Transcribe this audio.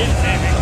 It's San